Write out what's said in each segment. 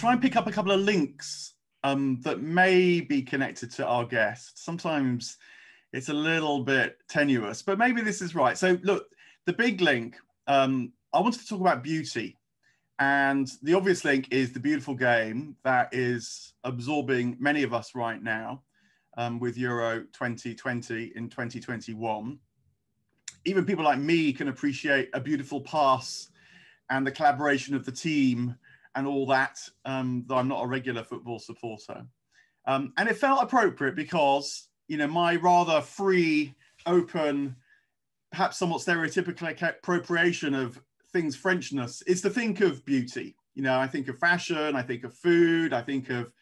try and pick up a couple of links um, that may be connected to our guest. Sometimes it's a little bit tenuous, but maybe this is right. So, look, the big link, um, I wanted to talk about beauty. And the obvious link is the beautiful game that is absorbing many of us right now um, with Euro 2020 in 2021. Even people like me can appreciate a beautiful pass and the collaboration of the team and all that, um, though I'm not a regular football supporter. Um, and it felt appropriate because, you know, my rather free, open, perhaps somewhat stereotypical appropriation of things Frenchness is to think of beauty. You know, I think of fashion, I think of food, I think of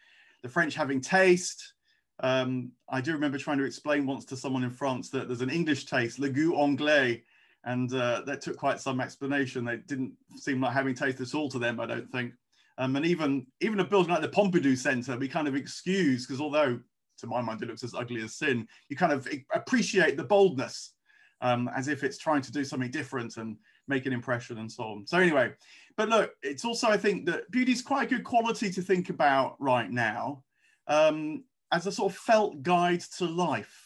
the French having taste. Um, I do remember trying to explain once to someone in France that there's an English taste, le goût anglais, and uh, that took quite some explanation. They didn't seem like having taste at all to them, I don't think. Um, and even even a building like the Pompidou Centre, we kind of excuse because although to my mind it looks as ugly as sin, you kind of appreciate the boldness um, as if it's trying to do something different and make an impression and so on. So anyway, but look, it's also I think that beauty is quite a good quality to think about right now um, as a sort of felt guide to life.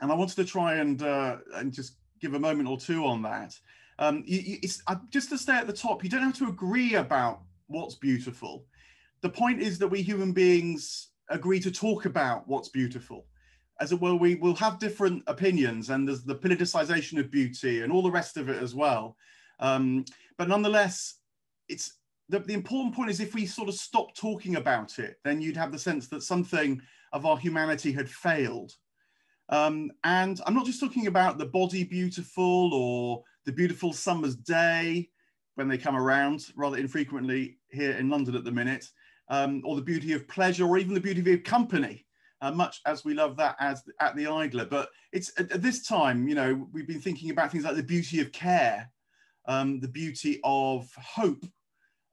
And I wanted to try and uh, and just give a moment or two on that. Um, it's, uh, just to stay at the top, you don't have to agree about what's beautiful. The point is that we human beings agree to talk about what's beautiful. As it were, we will have different opinions, and there's the politicization of beauty and all the rest of it as well. Um, but nonetheless, it's the, the important point is if we sort of stop talking about it, then you'd have the sense that something of our humanity had failed. Um, and I'm not just talking about the body beautiful or the beautiful summer's day when they come around rather infrequently here in London at the minute, um, or the beauty of pleasure, or even the beauty of company, uh, much as we love that as at the Idler. But it's at, at, this time, you know, we've been thinking about things like the beauty of care, um, the beauty of hope,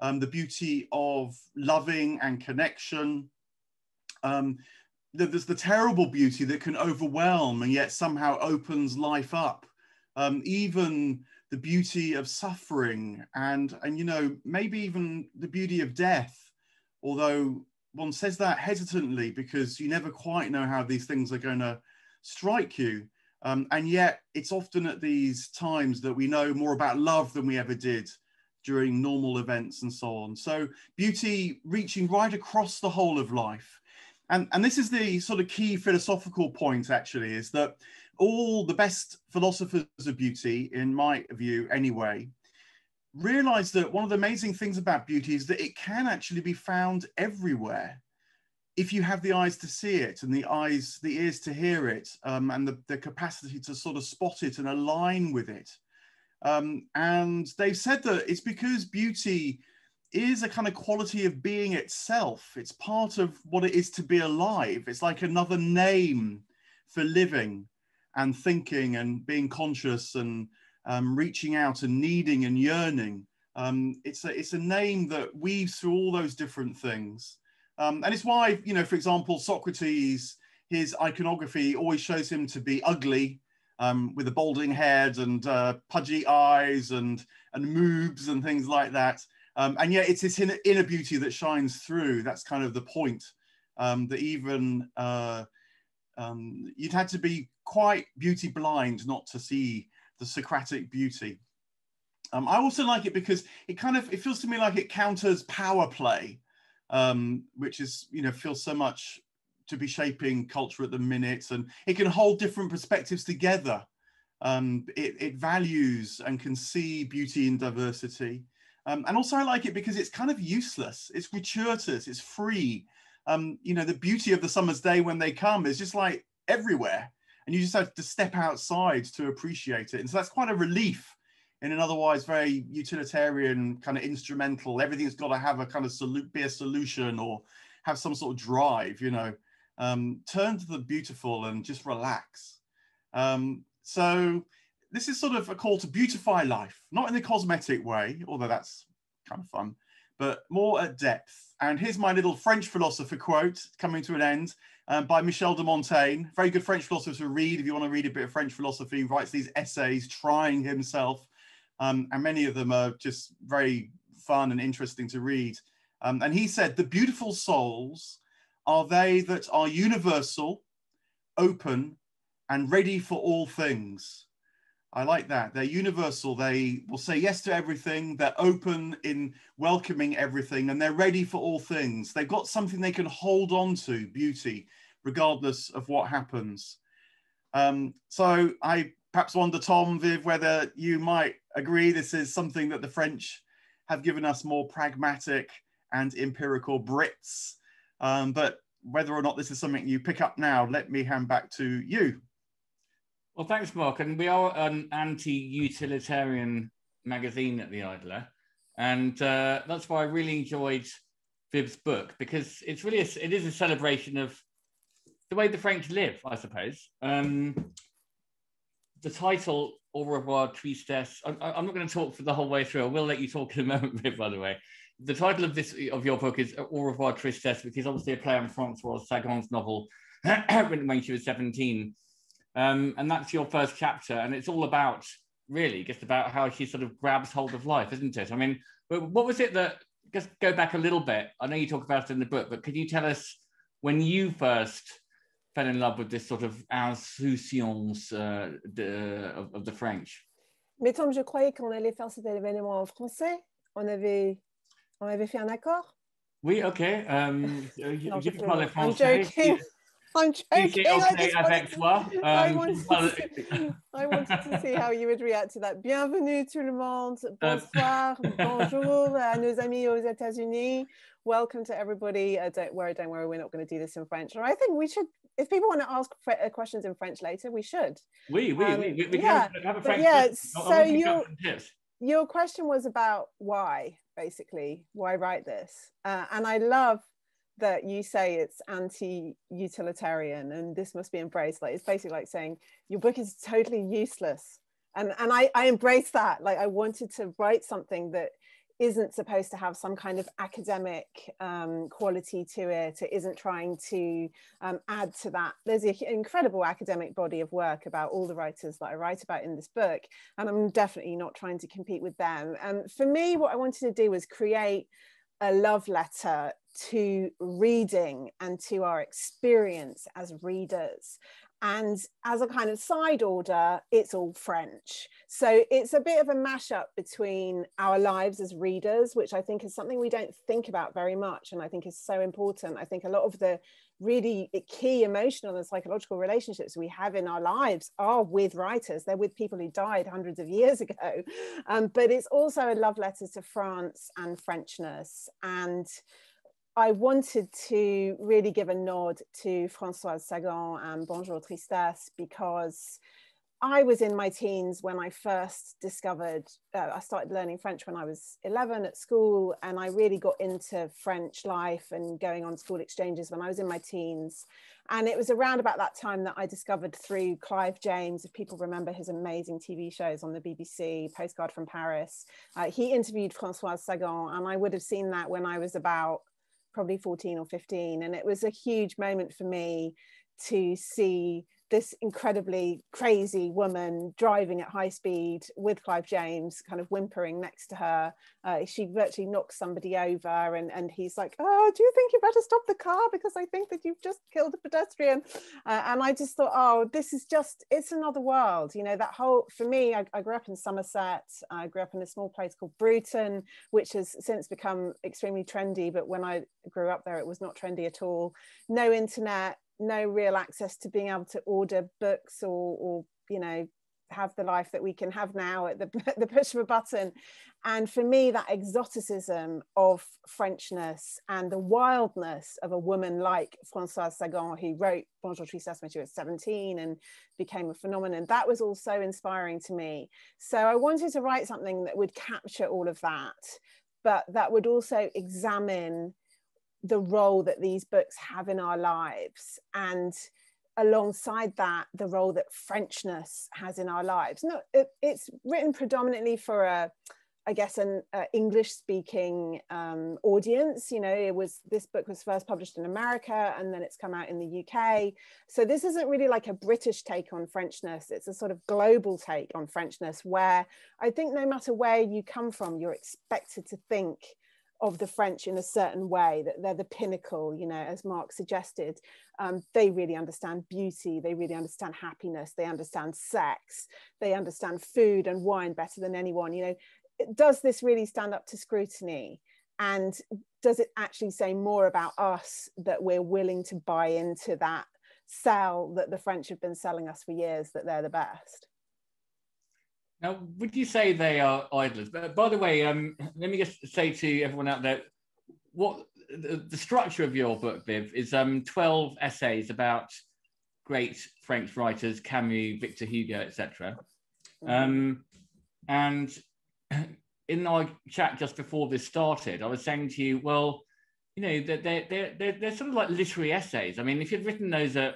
um, the beauty of loving and connection. Um, there's the terrible beauty that can overwhelm and yet somehow opens life up. Um, even the beauty of suffering and and you know maybe even the beauty of death although one says that hesitantly because you never quite know how these things are going to strike you. Um, and yet it's often at these times that we know more about love than we ever did during normal events and so on. So beauty reaching right across the whole of life and and this is the sort of key philosophical point actually is that all the best philosophers of beauty, in my view anyway, realize that one of the amazing things about beauty is that it can actually be found everywhere if you have the eyes to see it and the eyes, the ears to hear it, um, and the, the capacity to sort of spot it and align with it. Um, and they've said that it's because beauty is a kind of quality of being itself. It's part of what it is to be alive. It's like another name for living and thinking and being conscious and um, reaching out and needing and yearning. Um, it's, a, it's a name that weaves through all those different things. Um, and it's why, you know, for example, Socrates, his iconography always shows him to be ugly um, with a balding head and uh, pudgy eyes and, and moobs and things like that. Um, and yet it's his inner, inner, beauty that shines through. That's kind of the point um, that even uh, um, you'd had to be quite beauty blind not to see the Socratic beauty. Um, I also like it because it kind of it feels to me like it counters power play, um, which is you know feels so much to be shaping culture at the minute, and it can hold different perspectives together. Um, it, it, values and can see beauty in diversity, um, and also I like it because it's kind of useless. It's gratuitous. It's free um, you know, the beauty of the summer's day when they come is just like everywhere. And you just have to step outside to appreciate it. And so that's quite a relief in an otherwise very utilitarian kind of instrumental. Everything's got to have a kind of solu- be a solution or have some sort of drive, you know. Um, turn to the beautiful and just relax. Um, so this is sort of a call to beautify life, not in the cosmetic way, although that's kind of fun, but more at depth. And here's my little French philosopher quote coming to an end um, by Michel de Montaigne. Very good French philosopher to read if you want to read a bit of French philosophy. He writes these essays trying himself, um, and many of them are just very fun and interesting to read. Um, and he said, The beautiful souls are they that are universal, open, and ready for all things. I like that. They're universal. They will say yes to everything. They're open in welcoming everything and they're ready for all things. They've got something they can hold on to, beauty, regardless of what happens. Um, so I perhaps wonder, Tom, Viv, whether you might agree this is something that the French have given us more pragmatic and empirical Brits. Um, but whether or not this is something you pick up now, let me hand back to you. Well, thanks, Mark. And we are an anti-utilitarian magazine at the Idler, and uh, that's why I really enjoyed Viv's book because it's really a, it is a celebration of the way the French live, I suppose. Um, the title Au revoir tristesse. I'm, I'm not going to talk for the whole way through. I will let you talk in a moment, Viv. By the way, the title of this of your book is Au revoir tristesse, which is obviously a play on Francoise Sagan's novel written when she was 17 um, and that's your first chapter, and it's all about really just about how she sort of grabs hold of life, isn't it? I mean, what was it that just go back a little bit? I know you talk about it in the book, but could you tell us when you first fell in love with this sort of insouciance uh, de, of, of the French? Mais Tom, je croyais qu'on allait faire cet événement en français. On avait, on avait fait un accord. Oui, ok. Um, non, je, je parle français. I'm joking. I'm joking. Okay avec toi. Um, I, wanted see, I, wanted to see, how you would react to that. Bienvenue tout le monde. Bonsoir. bonjour à nos amis aux États-Unis. Welcome to everybody. Uh, don't worry, don't worry. We're not going to do this in French. Or I think we should. If people want to ask uh, questions in French later, we should. We, we, um, we, we, yeah, can have a French. Yeah. So your your question was about why, basically, why write this, uh, and I love that you say it's anti-utilitarian and this must be embraced. Like it's basically like saying your book is totally useless. And and I, I embrace that. Like i wanted to write something that isn't supposed to have some kind of academic um, quality to it. It isn't trying to um, add to that. There's an incredible academic body of work about all the writers that i write about in this book and i'm definitely not trying to compete with them. And for me what i wanted to do was create a love letter to reading and to our experience as readers. And as a kind of side order, it's all French. So it's a bit of a mashup between our lives as readers, which I think is something we don't think about very much. And I think is so important. I think a lot of the really key emotional and psychological relationships we have in our lives are with writers. They're with people who died hundreds of years ago. Um, but it's also a love letter to France and Frenchness. And I wanted to really give a nod to Françoise Sagan and Bonjour Tristesse because I was in my teens when I first discovered, uh, I started learning French when I was 11 at school, and I really got into French life and going on school exchanges when I was in my teens. And it was around about that time that I discovered through Clive James, if people remember his amazing TV shows on the BBC, Postcard from Paris, uh, he interviewed Françoise Sagan, and I would have seen that when I was about probably 14 or 15. And it was a huge moment for me to see this incredibly crazy woman driving at high speed with Clive James kind of whimpering next to her. Uh, she virtually knocks somebody over and, and he's like, oh, do you think you better stop the car because I think that you've just killed a pedestrian. Uh, and I just thought, oh, this is just, it's another world. You know, that whole, for me, I, I grew up in Somerset. I grew up in a small place called Bruton, which has since become extremely trendy. But when I grew up there, it was not trendy at all. No internet, no real access to being able to order books or, or you know have the life that we can have now at the, the push of a button. And for me, that exoticism of Frenchness and the wildness of a woman like Françoise Sagan, who wrote Bonjour Tristesse she was 17 and became a phenomenon, that was also inspiring to me. So I wanted to write something that would capture all of that, but that would also examine the role that these books have in our lives. And alongside that the role that frenchness has in our lives. No it, it's written predominantly for a i guess an uh, english speaking um, audience. You know it was this book was first published in america and then it's come out in the uk so this isn't really like a british take on frenchness. It's a sort of global take on frenchness where i think no matter where you come from you're expected to think of the French in a certain way, that they're the pinnacle, you know, as Mark suggested. Um, they really understand beauty, they really understand happiness, they understand sex, they understand food and wine better than anyone. You know, does this really stand up to scrutiny? And does it actually say more about us that we're willing to buy into that sell that the French have been selling us for years that they're the best? Now, would you say they are idlers? But by the way, um, let me just say to everyone out there, what the, the structure of your book, Viv, is um, 12 essays about great French writers, Camus, Victor Hugo, etc. Mm-hmm. Um, and in our chat just before this started, I was saying to you, well, you know, they're, they're, they're, they're sort of like literary essays. I mean, if you'd written those at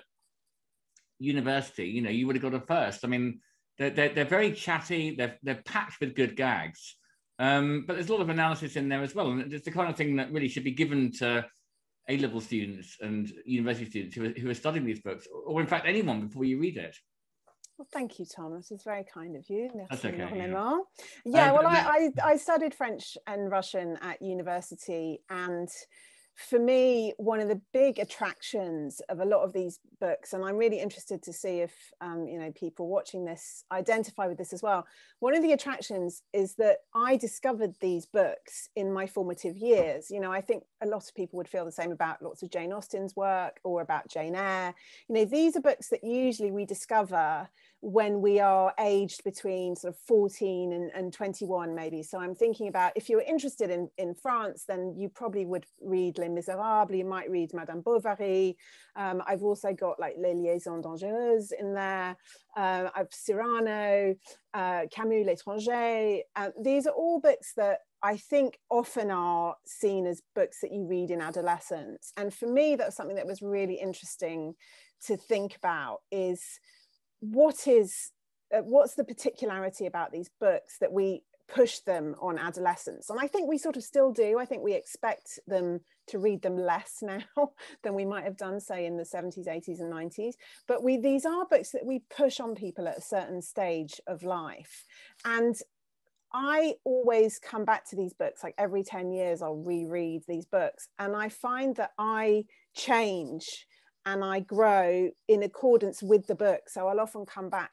university, you know, you would have got a first. I mean, they're, they're, they're very chatty, they're, they're packed with good gags. Um, but there's a lot of analysis in there as well. And it's the kind of thing that really should be given to A level students and university students who are, who are studying these books, or in fact, anyone before you read it. Well, thank you, Thomas. It's very kind of you. That's okay. Yeah, yeah well, I, I, I studied French and Russian at university, and for me, one of the big attractions of a lot of these books, and I'm really interested to see if um, you know people watching this identify with this as well. One of the attractions is that I discovered these books in my formative years. You know, I think a lot of people would feel the same about lots of Jane Austen's work or about Jane Eyre. You know, these are books that usually we discover when we are aged between sort of 14 and, and 21 maybe. So i'm thinking about if you're interested in, in france then you probably would read les miserables you might read madame bovary. Um, i've also got like les liaisons dangereuses in there. Uh, i've cyrano uh, camus l'étranger uh, these are all books that I think often are seen as books that you read in adolescence. And for me, that was something that was really interesting to think about is what is uh, what's the particularity about these books that we push them on adolescents and i think we sort of still do. I think we expect them to read them less now than we might have done say in the 70s 80s and 90s but we these are books that we push on people at a certain stage of life. And I always come back to these books like every 10 years I'll reread these books and I find that I change and I grow in accordance with the book. So I'll often come back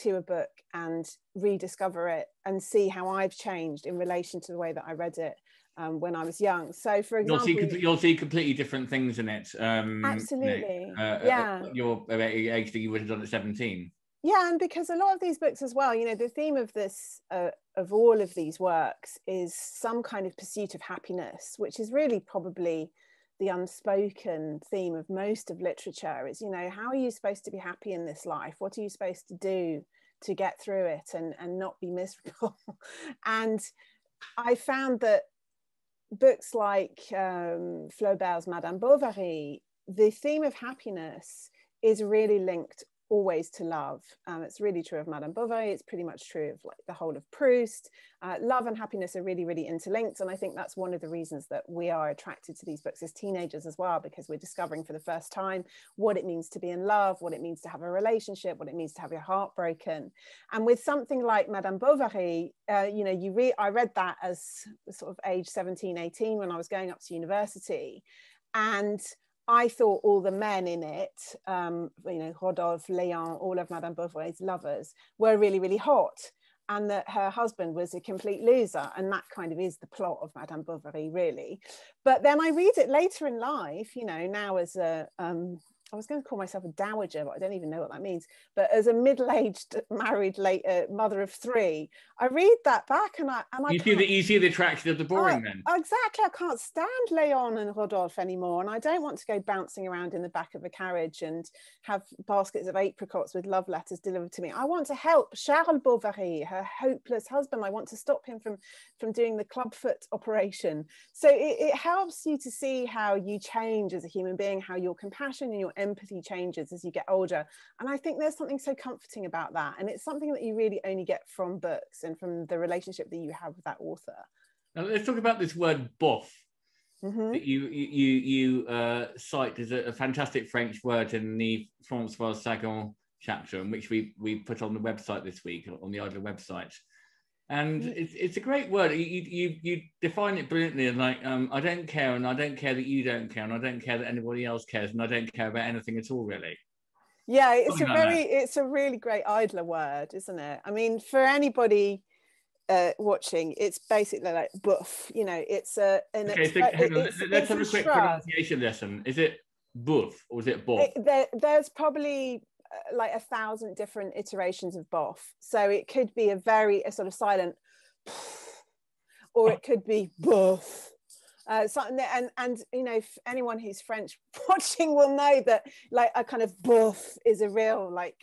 to a book and rediscover it and see how I've changed in relation to the way that I read it um, when I was young. So, for example, you'll see, you'll see completely different things in it. Um, absolutely, uh, uh, yeah. Your age that you would have done at seventeen. Yeah, and because a lot of these books as well, you know, the theme of this uh, of all of these works is some kind of pursuit of happiness, which is really probably the unspoken theme of most of literature is you know how are you supposed to be happy in this life? What are you supposed to do to get through it and and not be miserable? And i found that books like um, flaubert's madame bovary the theme of happiness is really linked always to love. Um, it's really true of Madame Bovary. It's pretty much true of like the whole of Proust. Uh, love and happiness are really, really interlinked. And I think that's one of the reasons that we are attracted to these books as teenagers as well, because we're discovering for the first time what it means to be in love, what it means to have a relationship, what it means to have your heart broken. And with something like Madame Bovary, uh, you know, you read, I read that as sort of age 17, 18 when I was going up to university. And I thought all the men in it, um, you know, Rodolphe, Léon, all of Madame Bovary's lovers, were really, really hot, and that her husband was a complete loser. And that kind of is the plot of Madame Bovary, really. But then I read it later in life, you know, now as a um, I was going to call myself a dowager, but I don't even know what that means. But as a middle-aged married late uh, mother of three, I read that back and I and I you see the see the attraction of the boring men. Exactly, I can't stand Leon and Rodolphe anymore, and I don't want to go bouncing around in the back of a carriage and have baskets of apricots with love letters delivered to me. I want to help Charles Bovary, her hopeless husband. I want to stop him from from doing the clubfoot operation. So it, it helps you to see how you change as a human being, how your compassion and your empathy changes as you get older. And I think there's something so comforting about that. And it's something that you really only get from books and from the relationship that you have with that author. Now let's talk about this word bof. Mm-hmm. That you you you uh, cite as a, a, fantastic French word in the Francois Sagan chapter, in which we we put on the website this week on the Idler website. And it's, it's a great word. You, you you define it brilliantly, and like um, I don't care, and I don't care that you don't care, and I don't care that anybody else cares, and I don't care about anything at all, really. Yeah, it's Something a very like it's a really great idler word, isn't it? I mean, for anybody uh, watching, it's basically like bof. You know, it's a an okay. So, it's, let's have a quick shrug. pronunciation lesson. Is it bof or is it bof? There, there's probably like a thousand different iterations of bof. So it could be a very a sort of silent, or it could be bof. Uh, something that, and and you know anyone who's French watching will know that like a kind of bof is a real like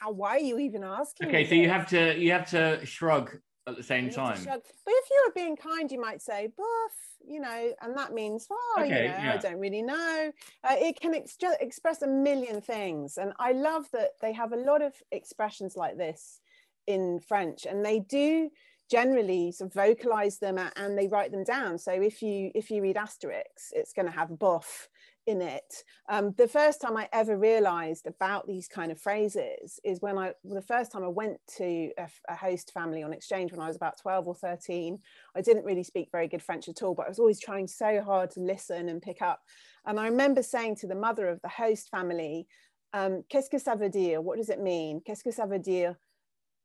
how why are you even asking? Okay, so this? you have to you have to shrug at the same time. But if you were being kind, you might say bof, you know, and that means, oh, okay, you know, yeah. I don't really know. Uh, it can ex- express a million things. And I love that they have a lot of expressions like this in French, and they do generally sort of vocalize them and they write them down. So if you if you read Asterix, it's going to have bof in it. Um, the first time I ever realized about these kind of phrases is when I, the first time I went to a, a, host family on exchange when I was about 12 or 13. I didn't really speak very good French at all, but I was always trying so hard to listen and pick up. And I remember saying to the mother of the host family, um, Qu'est-ce que ça veut dire? What does it mean? Qu'est-ce que ça veut dire?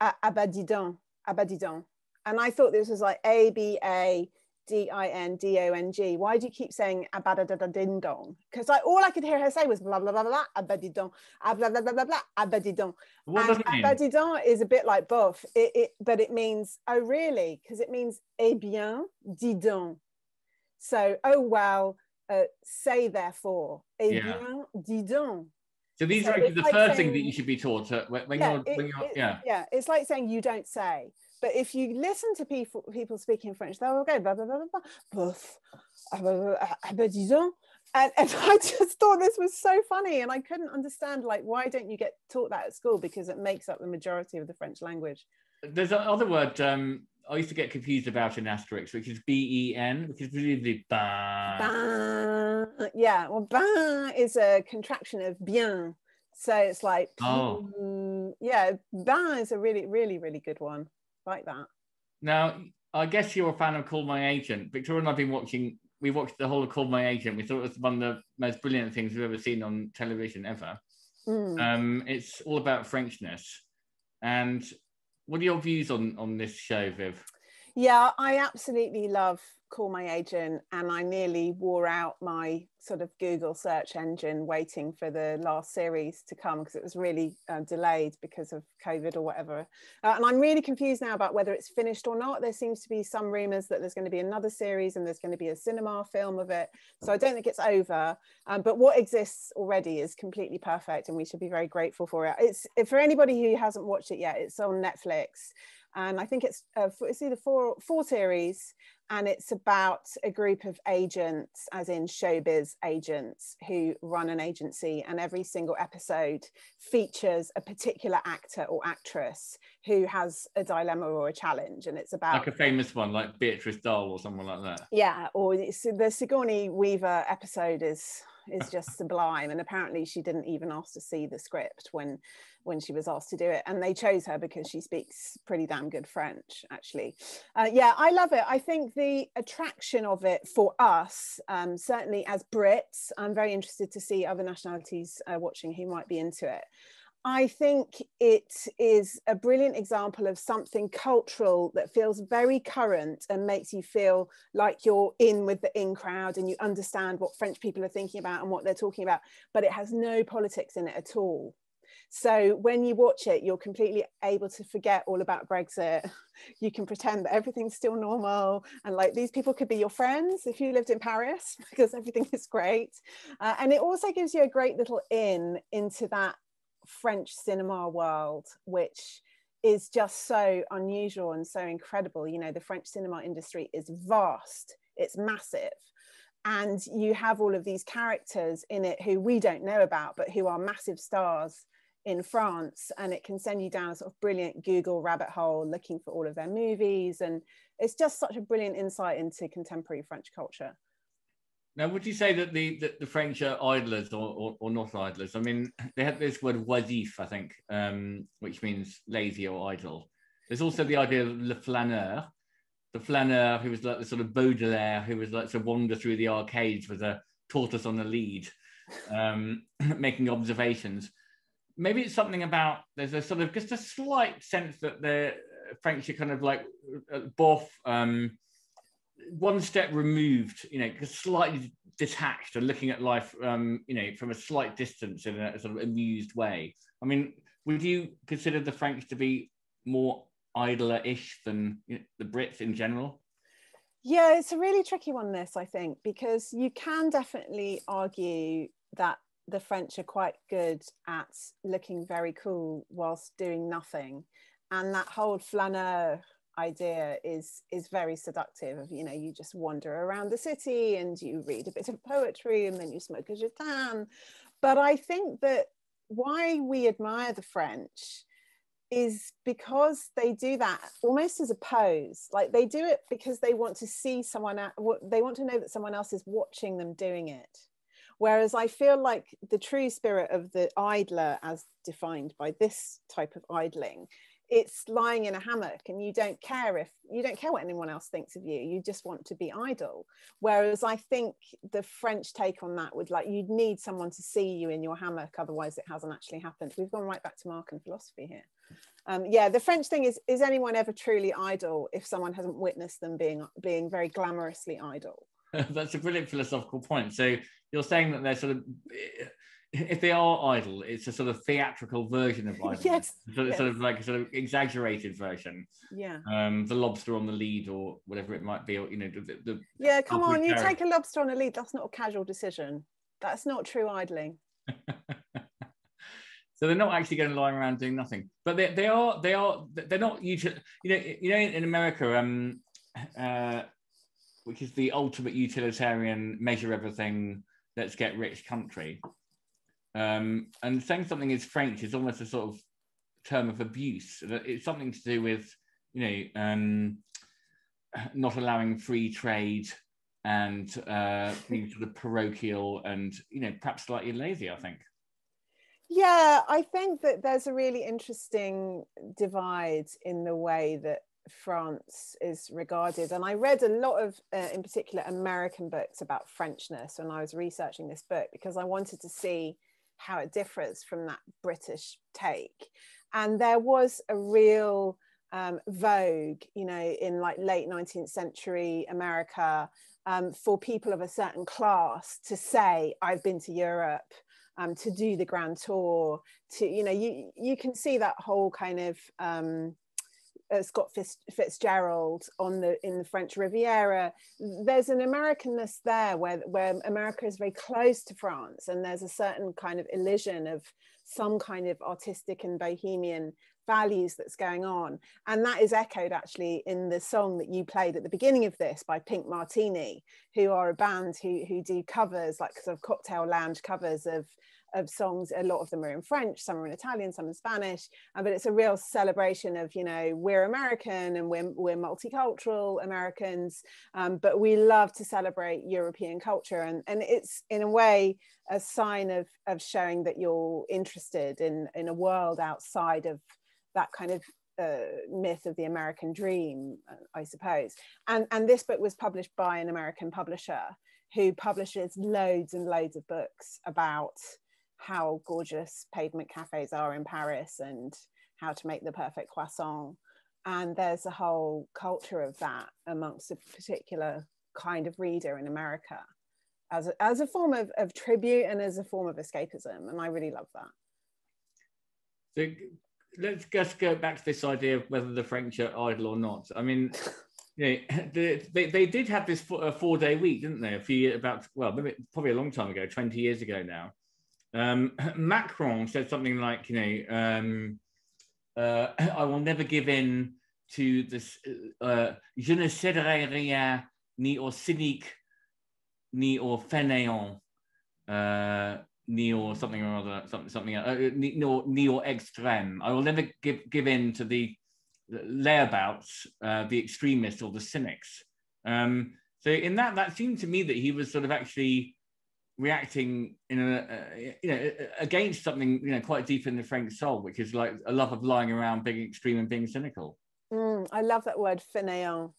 Abadidon, abadidon. And I thought this was like A B A D I N D O N G. Why do you keep saying abadadada ding dong? Because I, all I could hear her say was blah blah blah blah abadidon, blah blah blah blah blah abadidon. What does it mean? Abadidon is a bit like both, it, it, but it means oh really? Because it means eh bien, dis donc. So oh well, uh, say therefore. Eh yeah. bien, dis donc. So these so are the like first saying, thing that you should be taught when, when yeah, you're, it, when you're yeah. Yeah, it's like saying you don't say. But if you listen to people people speaking French, they'll go blah blah blah blah blah, disons. And, and I just thought this was so funny, and I couldn't understand like why don't you get taught that at school because it makes up the majority of the French language. There's another word um, I used to get confused about in Asterix, which is B E N, which is presumably ba. ba. Yeah, well, ba is a contraction of bien. So it's like, oh. Mm, yeah, ba is a really, really, really good one like that. Now, I guess you're a fan of Call My Agent. Victoria and I've been watching, we watched the whole of Call My Agent. We thought it was one of the most brilliant things we've ever seen on television ever. Mm. Um, it's all about Frenchness. And what are your views on, on this show, Viv? Yeah, I absolutely love Call My Agent, and I nearly wore out my sort of Google search engine waiting for the last series to come because it was really uh, delayed because of COVID or whatever. Uh, and I'm really confused now about whether it's finished or not. There seems to be some rumors that there's going to be another series and there's going to be a cinema film of it. So I don't think it's over. Um, but what exists already is completely perfect, and we should be very grateful for it. It's for anybody who hasn't watched it yet. It's on Netflix and I think it's uh, it's either four four series, and it's about a group of agents, as in showbiz agents, who run an agency, and every single episode features a particular actor or actress who has a dilemma or a challenge, and it's about like a famous one, like Beatrice Dalle or someone like that. Yeah, or the Sigourney Weaver episode is is just sublime, and apparently she didn't even ask to see the script when when she was asked to do it. And they chose her because she speaks pretty damn good french actually. Uh, yeah i love it. I think the attraction of it for us um, certainly as brits i'm very interested to see other nationalities uh, watching who might be into it I think it is a brilliant example of something cultural that feels very current and makes you feel like you're in with the in crowd and you understand what French people are thinking about and what they're talking about, but it has no politics in it at all. So when you watch it, you're completely able to forget all about Brexit. You can pretend that everything's still normal. And like these people could be your friends if you lived in Paris because everything is great. Uh, and it also gives you a great little in into that French cinema world, which is just so unusual and so incredible. You know, the French cinema industry is vast, it's massive and you have all of these characters in it who we don't know about but who are massive stars in France and it can send you down a sort of brilliant Google rabbit hole looking for all of their movies. And it's just such a brilliant insight into contemporary French culture. Now, would you say that the that the French are idlers or, or, or, not idlers? I mean, they have this word oisif, I think, um, which means lazy or idle. There's also the idea of le flaneur, the flaneur who was like the sort of Baudelaire who was like to wander through the arcades with a tortoise on the lead, um, making observations. Maybe it's something about there's a sort of just a slight sense that the French are kind of like uh, both um, one step removed, you know, slightly detached and looking at life, um, you know, from a slight distance in a sort of amused way. I mean, would you consider the French to be more idler-ish than you know, the Brits in general? Yeah, it's a really tricky one, this, I think, because you can definitely argue that the French are quite good at looking very cool whilst doing nothing. And that whole flaneur idea is is very seductive of you know you just wander around the city and you read a bit of poetry and then you smoke a Gitane but i think that why we admire the french is because they do that almost as a pose. Like they do it because they want to see someone they want to know that someone else is watching them doing it. Whereas i feel like the true spirit of the idler as defined by this type of idling it's lying in a hammock and you don't care if you don't care what anyone else thinks of you. You just want to be idle. Whereas i think the french take on that would like you'd need someone to see you in your hammock otherwise it hasn't actually happened. We've gone right back to mark and philosophy here. Um, yeah the french thing is is anyone ever truly idle if someone hasn't witnessed them being being very glamorously idle? That's a brilliant philosophical point. So you're saying that they're sort of if they are idle, it's a sort of theatrical version of idle. yes, so yes. sort of like a sort of exaggerated version. Yeah. Um, the lobster on the lead, or whatever it might be, or you know, the, the yeah. Come on, you take a lobster on a lead. That's not a casual decision. That's not true idling. so they're not actually going to lie around doing nothing, but they, they are they are they're not usually you know you know in America um uh which is the ultimate utilitarian measure everything let's get rich country um, and saying something is French is almost a sort of term of abuse. It's something to do with, you know, um, not allowing free trade and uh, being sort of parochial and, you know, perhaps slightly lazy, I think. Yeah, I think that there's a really interesting divide in the way that France is regarded. And I read a lot of, uh, in particular, American books about Frenchness when I was researching this book because I wanted to see how it differs from that British take. And there was a real um, vogue, you know, in like late 19th century America um, for people of a certain class to say, I've been to Europe. Um, to do the grand tour to you know you you can see that whole kind of um, uh, Scott Fitzgerald on the in the French Riviera. There's an Americanness there where where America is very close to France, and there's a certain kind of illusion of some kind of artistic and bohemian values that's going on and that is echoed actually in the song that you played at the beginning of this by pink martini who are a band who who do covers like sort of cocktail lounge covers of of songs a lot of them are in french some are in italian some in spanish uh, but it's a real celebration of you know we're american and we're, we're multicultural americans um, but we love to celebrate european culture and, and it's in a way a sign of, of showing that you're interested in, in a world outside of that kind of uh, myth of the American dream, I suppose. And, and this book was published by an American publisher who publishes loads and loads of books about how gorgeous pavement cafes are in Paris and how to make the perfect croissant. And there's a whole culture of that amongst a particular kind of reader in America as a, as a form of, of tribute and as a form of escapism. And I really love that. So let's just go back to this idea of whether the French are idle or not. I mean, yeah, they, they, they did have this four, four day week, didn't they? A few about well, maybe, probably a long time ago, twenty years ago now. Um, Macron said something like, you know, um, uh, I will never give in to this. Uh, je ne céderai rien ni au cynique ni au fainéant. Uh, neo something or other, something, something uh, neo, neo extreme. I will never give, give in to the layabouts, uh, the extremists or the cynics. Um, so in that, that seemed to me that he was sort of actually reacting in a, uh, you know, against something, you know, quite deep in the French soul, which is like a love of lying around, being extreme and being cynical. Mm, I love that word fainéant.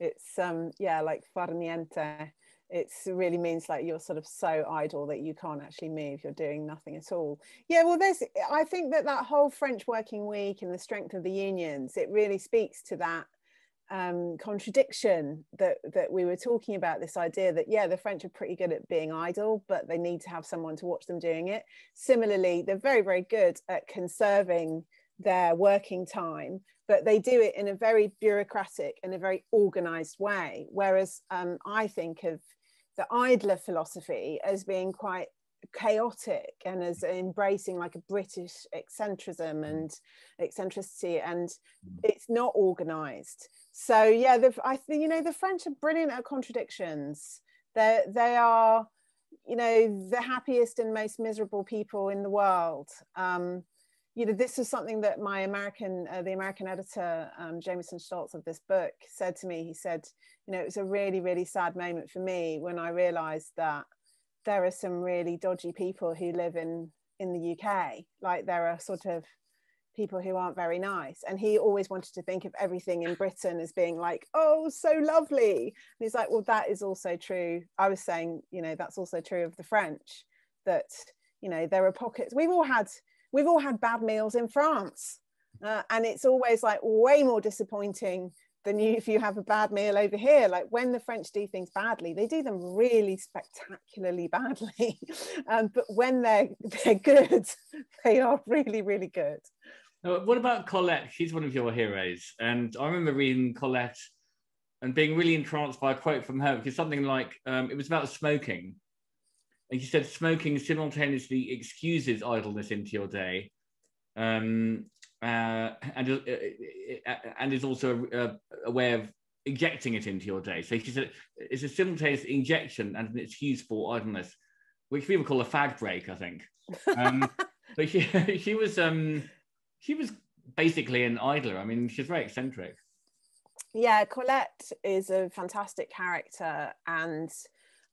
It's um yeah, like farniente. It really means like you're sort of so idle that you can't actually move. You're doing nothing at all. Yeah, well, there's. I think that that whole French working week and the strength of the unions, it really speaks to that um, contradiction that that we were talking about. This idea that yeah, the French are pretty good at being idle, but they need to have someone to watch them doing it. Similarly, they're very very good at conserving their working time, but they do it in a very bureaucratic and a very organized way. Whereas um, I think of the idler philosophy as being quite chaotic and as embracing like a British eccentricism mm. and eccentricity, and mm. it's not organized. So yeah, the, I think you know the French are brilliant at contradictions. They they are, you know, the happiest and most miserable people in the world. Um, you know, this is something that my American, uh, the American editor, um, Jamison Stoltz of this book said to me. He said, you know, it was a really, really sad moment for me when I realized that there are some really dodgy people who live in, in the UK. Like there are sort of people who aren't very nice. And he always wanted to think of everything in Britain as being like, oh, so lovely. And he's like, well, that is also true. I was saying, you know, that's also true of the French, that, you know, there are pockets. We've all had we've all had bad meals in France. Uh, and it's always like way more disappointing than you if you have a bad meal over here. Like when the French do things badly, they do them really spectacularly badly. um, but when they're they're good, they are really really good. What about Colette? She's one of your heroes, and I remember reading Colette and being really entranced by a quote from her, which is something like um, it was about smoking, and she said smoking simultaneously excuses idleness into your day um, uh, and, uh, uh, uh, and is also a, a, way of injecting it into your day. So she said it's a simultaneous injection and an excuse for idleness, which people call a fag break, I think. Um, but she, she was um, she was basically an idler. I mean, she's very eccentric. Yeah, Colette is a fantastic character and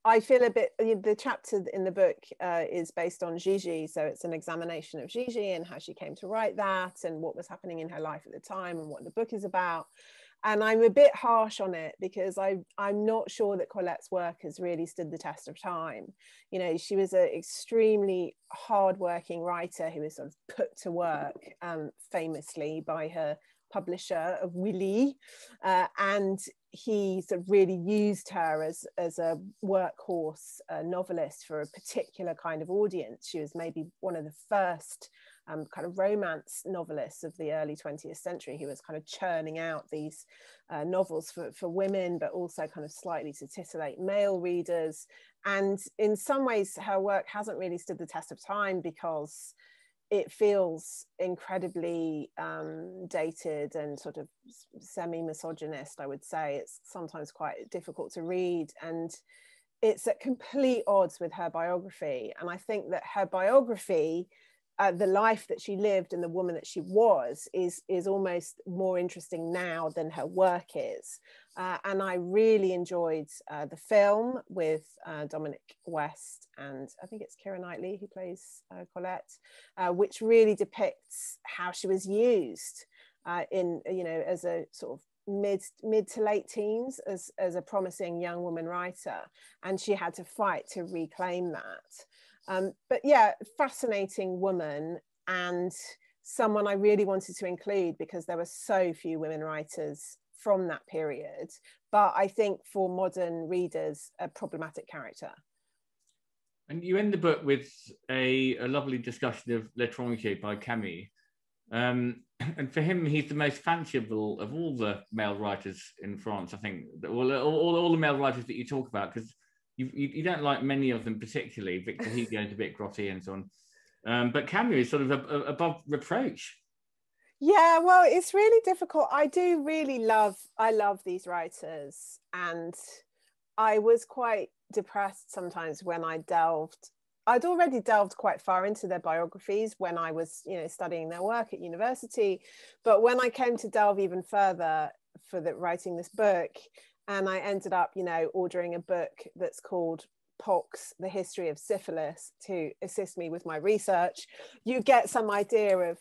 I feel a bit, the chapter in the book uh, is based on Gigi. So it's an examination of Gigi and how she came to write that and what was happening in her life at the time and what the book is about. And I'm a bit harsh on it because I, I'm not sure that Colette's work has really stood the test of time. You know, she was an extremely hardworking writer who was sort of put to work um, famously by her publisher of Willy, uh, and he sort of really used her as, as a workhorse uh, novelist for a particular kind of audience. She was maybe one of the first um, kind of romance novelists of the early 20th century who was kind of churning out these uh, novels for, for women, but also kind of slightly to titillate male readers. And in some ways, her work hasn't really stood the test of time because it feels incredibly um, dated and sort of semi-misogynist i would say it's sometimes quite difficult to read and it's at complete odds with her biography and i think that her biography uh, the life that she lived and the woman that she was is is almost more interesting now than her work is uh, and I really enjoyed uh, the film with uh, Dominic West and I think it's Keira Knightley who plays uh, Colette, uh, which really depicts how she was used in you know as a sort of mid mid to late teens as as a promising young woman writer, and she had to fight to reclaim that. Um, but yeah, fascinating woman and someone I really wanted to include because there were so few women writers from that period. But I think for modern readers, a problematic character. And you end the book with a, a lovely discussion of L'étranger by Camus. Um, and for him, he's the most fanciful of all the male writers in France, I think. All, all, all the male writers that you talk about, because you, you, you, don't like many of them particularly. Victor Hugo is a bit grotty and so on. Um, but Camus is sort of a, a, above reproach. Yeah, well, it's really difficult. I do really love, I love these writers. And I was quite depressed sometimes when I delved. I'd already delved quite far into their biographies when I was, you know, studying their work at university. But when I came to delve even further for the, writing this book, and I ended up, you know, ordering a book that's called Pox, the history of syphilis, to assist me with my research. You get some idea of,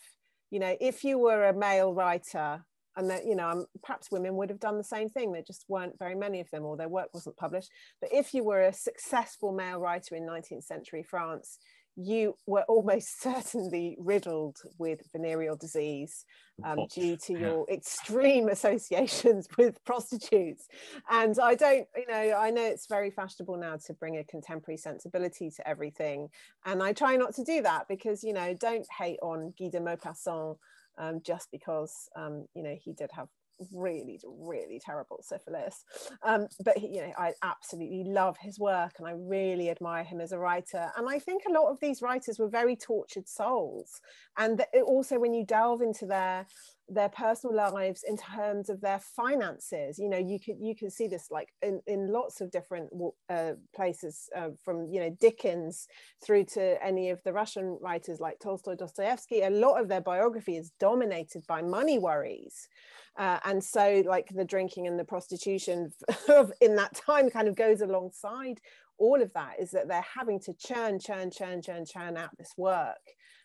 you know, if you were a male writer and that you know um, perhaps women would have done the same thing there just weren't very many of them or their work wasn't published but if you were a successful male writer in 19th century france you were almost certainly riddled with venereal disease um, due to your extreme associations with prostitutes. And I don't, you know, I know it's very fashionable now to bring a contemporary sensibility to everything. And I try not to do that because, you know, don't hate on Guy de Maupassant um, just because, um, you know, he did have really really terrible syphilis. Um, but he, you know i absolutely love his work and i really admire him as a writer. And i think a lot of these writers were very tortured souls. And also when you delve into their their personal lives in terms of their finances. You know you could you can see this like in, in lots of different uh, places uh, from you know dickens through to any of the russian writers like tolstoy dostoevsky. A lot of their biography is dominated by money worries. Uh, and so like the drinking and the prostitution of in that time kind of goes alongside all of that is that they're having to churn churn churn churn churn out this work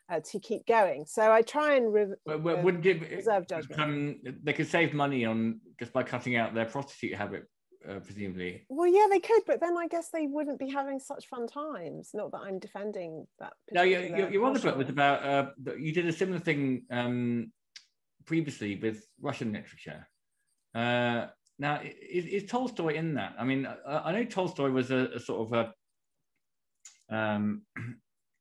uh, to keep going. So I try and re- well, would it, reserve judgment. Um, they could save money on just by cutting out their prostitute habit, uh, presumably. Well, yeah, they could, but then I guess they wouldn't be having such fun times. Not that I'm defending that. No, your, your, your other book was about uh, you did a similar thing um, previously with Russian literature. Uh, now, is, is, Tolstoy in that? I mean, I, I know Tolstoy was a, a sort of a um,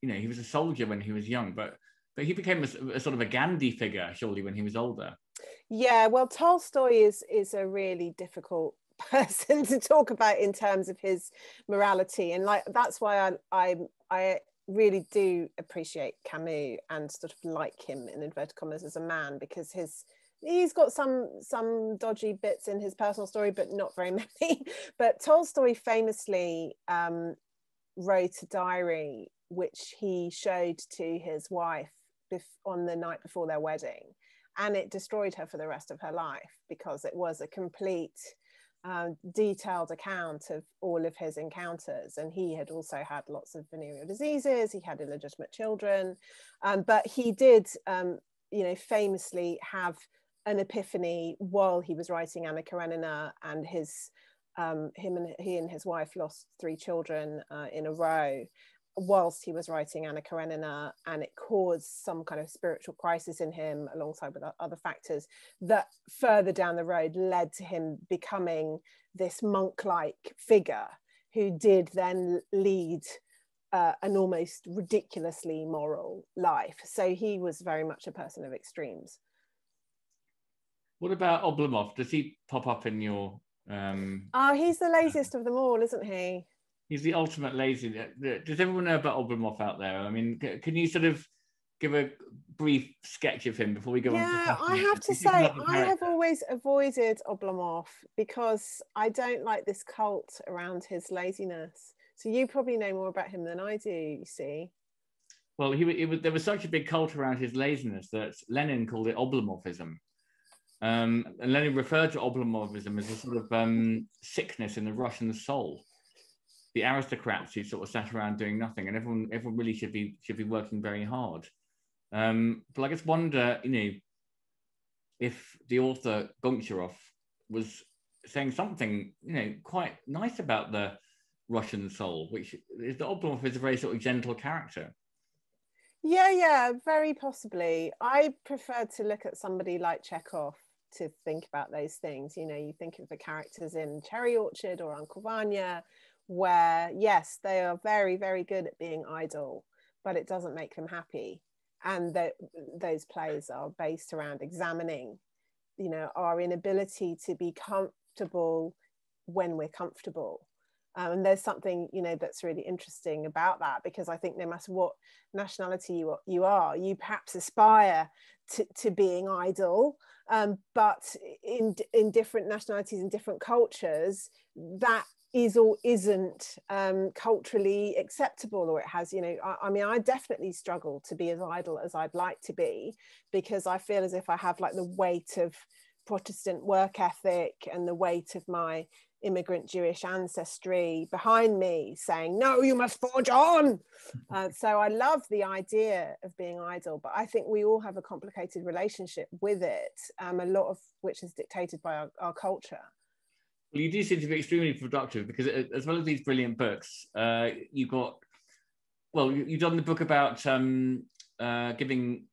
you know, he was a soldier when he was young, but but he became a, a, sort of a Gandhi figure, surely, when he was older. Yeah, well, Tolstoy is is a really difficult person to talk about in terms of his morality, and like that's why I I I really do appreciate Camus and sort of like him in inverted commas as a man because his he's got some some dodgy bits in his personal story, but not very many. but Tolstoy famously um, wrote a diary which he showed to his wife on the night before their wedding. And it destroyed her for the rest of her life because it was a complete, um, detailed account of all of his encounters. And he had also had lots of venereal diseases, he had illegitimate children. Um, but he did, um, you know, famously have an epiphany while he was writing Anna Karenina and his um, him and he and his wife lost three children uh, in a row whilst he was writing Anna Karenina, and it caused some kind of spiritual crisis in him, alongside with other factors that further down the road led to him becoming this monk-like figure who did then lead uh, an almost ridiculously moral life. So he was very much a person of extremes. What about Oblomov? Does he pop up in your? Um... Oh, he's the laziest of them all, isn't he? He's the ultimate lazy. Does everyone know about Oblomov out there? I mean, can you sort of give a brief sketch of him before we go yeah, on? Yeah, I have to say, I have always avoided Oblomov because I don't like this cult around his laziness. So you probably know more about him than I do. You see. Well, he, he was, there was such a big cult around his laziness that Lenin called it Oblomovism. Um, and Lenin referred to Oblomovism as a sort of um, sickness in the Russian soul the aristocrats who sort of sat around doing nothing, and everyone everyone really should be should be working very hard. Um, but I just wonder, you know, if the author Goncharov was saying something, you know, quite nice about the Russian soul, which is the Oblomov is a very sort of gentle character. Yeah, yeah, very possibly. I prefer to look at somebody like Chekhov to think about those things. You know, you think of the characters in Cherry Orchard or Uncle Vanya, where yes they are very very good at being idle but it doesn't make them happy. And that those plays are based around examining you know our inability to be comfortable when we're comfortable. Um, and there's something you know that's really interesting about that because i think no matter what nationality you, you are you perhaps aspire to, to being idle. Um, but in in different nationalities and different cultures that is or isn't um, culturally acceptable or it has you know I, I, mean i definitely struggle to be as idle as i'd like to be because i feel as if i have like the weight of protestant work ethic and the weight of my immigrant Jewish ancestry behind me saying, no, you must forge on. Uh, so I love the idea of being idle, but I think we all have a complicated relationship with it, um, a lot of which is dictated by our, our, culture. Well, you do seem to be extremely productive because uh, as well as these brilliant books, uh, you've got, well, you've done the book about um, uh, giving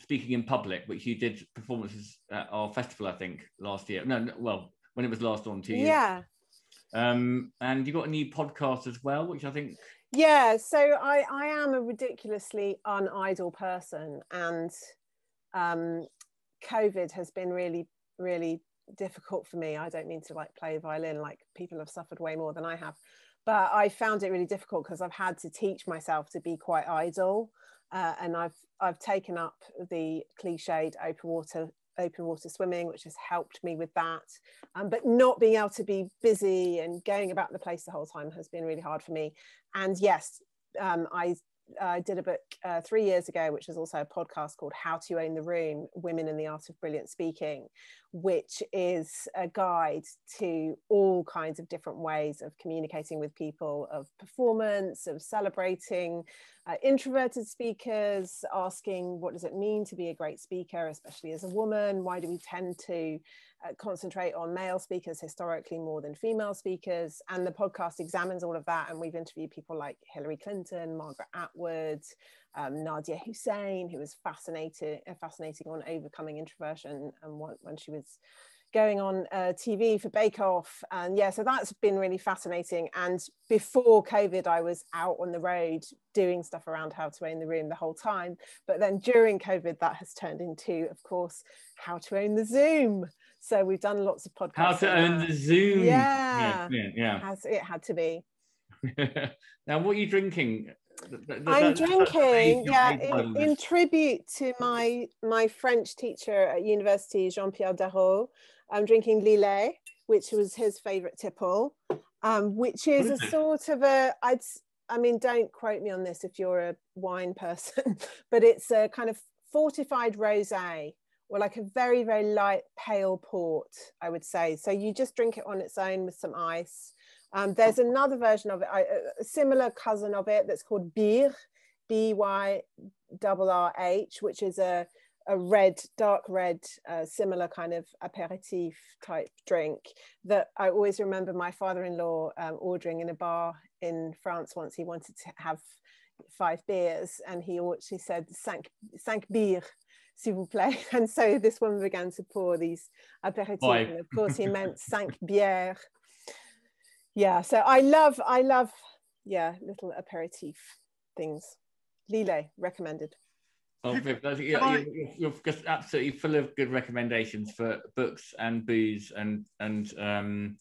speaking in public, which you did performances at our festival, I think, last year. No, no well, when it was last on to you. Yeah. Um, and you got a new podcast as well, which I think. Yeah, so I I am a ridiculously unidle person, and um, COVID has been really really difficult for me. I don't mean to like play violin like people have suffered way more than I have, but I found it really difficult because I've had to teach myself to be quite idle, uh, and I've I've taken up the cliched open water open water swimming, which has helped me with that. Um, but not being able to be busy and going about the place the whole time has been really hard for me. And yes, um, I I did a book uh, three years ago, which is also a podcast called How to Own the Room Women in the Art of Brilliant Speaking, which is a guide to all kinds of different ways of communicating with people, of performance, of celebrating uh, introverted speakers, asking what does it mean to be a great speaker, especially as a woman? Why do we tend to uh, concentrate on male speakers historically more than female speakers. And the podcast examines all of that. And we've interviewed people like Hillary Clinton, Margaret Atwood, um, Nadiya Hussain, who was fascinated, uh, fascinating on overcoming introversion and when, when she was going on uh, TV for Bake Off. And yeah, so that's been really fascinating. And before COVID, I was out on the road doing stuff around how to own the room the whole time. But then during COVID, that has turned into, of course, how to own the Zoom. So we've done lots of podcasts. How to own the Zoom. Yeah. Yeah. yeah. As it had to be. now, what are you drinking? I'm drinking, yeah, in, in, tribute to my my French teacher at university, Jean-Pierre Darrow. I'm drinking Lillet, which was his favorite tipple, um, which is, is a sort of a, I'd, I mean, don't quote me on this if you're a wine person, but it's a kind of fortified rosé or like a very, very light pale port, I would say. So you just drink it on its own with some ice. Um, there's another version of it, a similar cousin of it that's called Byrrh, B-Y-R-R-H, which is a, a red, dark red, uh, similar kind of aperitif type drink that I always remember my father-in-law um, ordering in a bar in France once. He wanted to have five beers and he actually said cinq, cinq beer s'il vous plaît. And so this woman began to pour these aperitifs. And of course, he meant cinq bières. Yeah, so I love, I love, yeah, little aperitif things. Lillet, recommended. Oh, Viv, you're, you're, just absolutely full of good recommendations for books and booze and and um,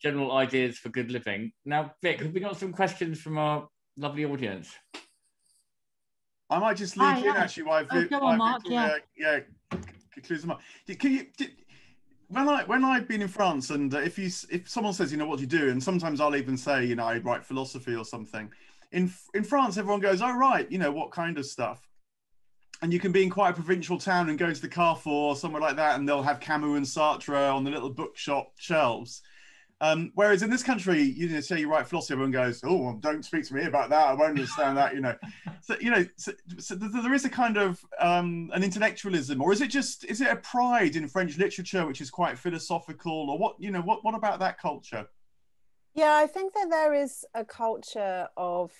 general ideas for good living. Now, Vic, have we got some questions from our lovely audience? I might just leave in yeah. actually Why, oh, go on, Mark, yeah. yeah, concludes the Can you, did, when I when I've been in France and uh, if you if someone says you know what do you do and sometimes I'll even say you know I write philosophy or something. In in France, everyone goes, "Oh right, you know what kind of stuff." And you can be in quite a provincial town and go to the Carrefour or somewhere like that, and they'll have Camus and Sartre on the little bookshop shelves. Um, whereas in this country, you know, say you write philosophy, everyone goes, "Oh, well, don't speak to me about that. I won't understand that." You know, so you know, so, so there is a kind of um, an intellectualism, or is it just is it a pride in French literature which is quite philosophical, or what? You know, what what about that culture? Yeah, I think that there is a culture of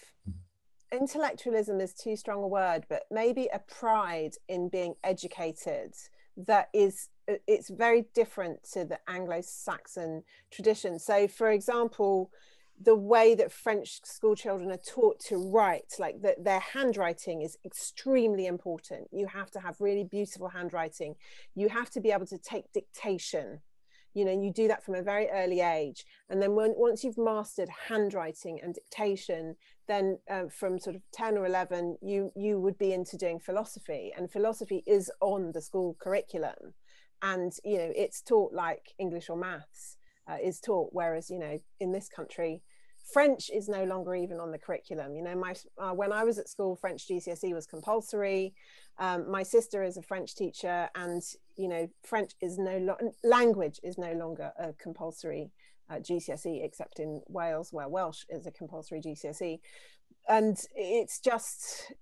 intellectualism is too strong a word, but maybe a pride in being educated that is it's very different to the Anglo-Saxon tradition. So, for example, the way that French school children are taught to write, like that their handwriting is extremely important. You have to have really beautiful handwriting. You have to be able to take dictation. You know, you do that from a very early age. And then when, once you've mastered handwriting and dictation, then uh, from sort of 10 or 11, you, you would be into doing philosophy. And philosophy is on the school curriculum and you know it's taught like english or maths uh, is taught whereas you know in this country French is no longer even on the curriculum. You know, my uh, when I was at school, French GCSE was compulsory. Um, my sister is a French teacher, and you know, French is no lo- language is no longer a compulsory uh, GCSE, except in Wales, where Welsh is a compulsory GCSE. And it's just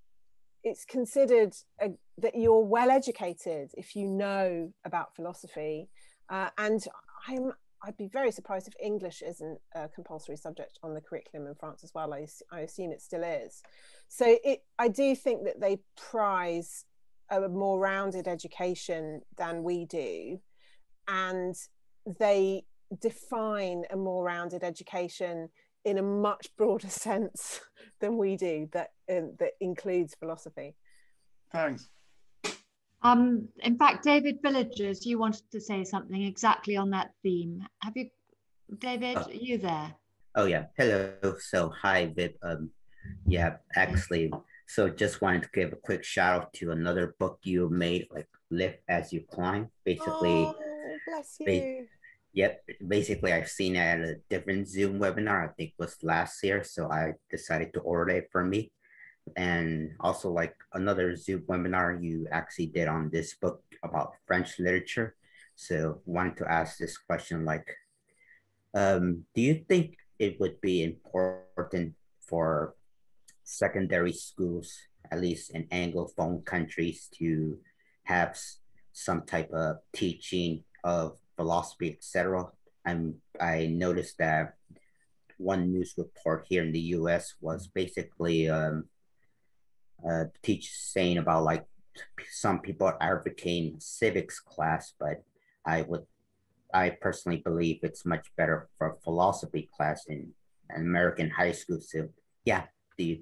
it's considered a, that you're well educated if you know about philosophy. Uh, and I'm I'd be very surprised if English isn't a compulsory subject on the curriculum in France as well. I, I assume it still is. So it, I do think that they prize a more rounded education than we do, and they define a more rounded education in a much broader sense than we do that uh, that includes philosophy. Thanks. Um, in fact, David Villagers, you wanted to say something exactly on that theme. Have you, David? Oh. Are you there? Oh yeah. Hello. So hi, Viv. Um, yeah, actually, so just wanted to give a quick shout out to another book you made, like Lift as You Climb. Basically, oh, bless you. Ba- yep. Basically, I've seen it at a different Zoom webinar. I think was last year, so I decided to order it for me and also like another Zoom webinar you actually did on this book about French literature. So wanted to ask this question like, um, do you think it would be important for secondary schools, at least in Anglophone countries, to have some type of teaching of philosophy, etc.? And I noticed that one news report here in the U.S. was basically um, uh, teach saying about like some people advocating civics class, but I would, I personally believe it's much better for philosophy class in an American high school. So yeah, you,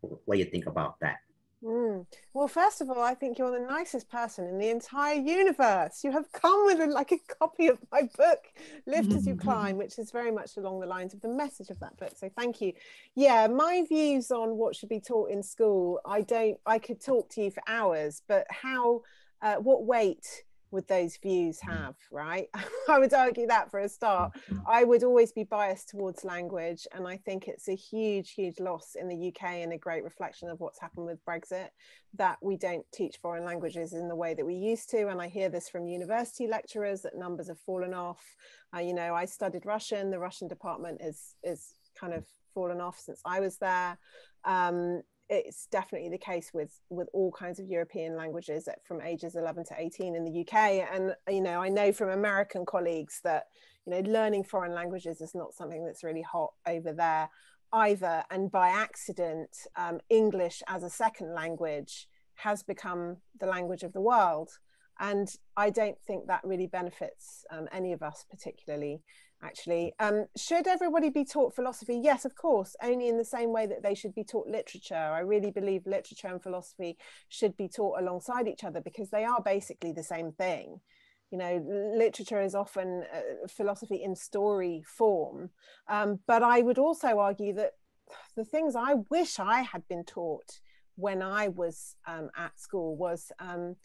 what do you think about that? Mm. Well, first of all, I think you're the nicest person in the entire universe. You have come with a, like a copy of my book, Lift as You Climb, which is very much along the lines of the message of that book. So thank you. Yeah, my views on what should be taught in school, I don't, I could talk to you for hours, but how, uh, what weight would those views mm. have, right? I would argue that for a start. Mm. I would always be biased towards language, and I think it's a huge, huge loss in the UK and a great reflection of what's happened with Brexit that we don't teach foreign languages in the way that we used to. And I hear this from university lecturers that numbers have fallen off. Uh, you know, I studied Russian, the Russian department is is kind of fallen off since I was there. Um, it's definitely the case with with all kinds of European languages from ages 11 to 18 in the UK. And you know, I know from American colleagues that you know learning foreign languages is not something that's really hot over there either. And by accident, um, English as a second language has become the language of the world. And I don't think that really benefits um, any of us particularly actually. Um, should everybody be taught philosophy? Yes, of course, only in the same way that they should be taught literature. I really believe literature and philosophy should be taught alongside each other because they are basically the same thing. You know, literature is often uh, philosophy in story form. Um, but I would also argue that the things I wish I had been taught when I was um, at school was, um,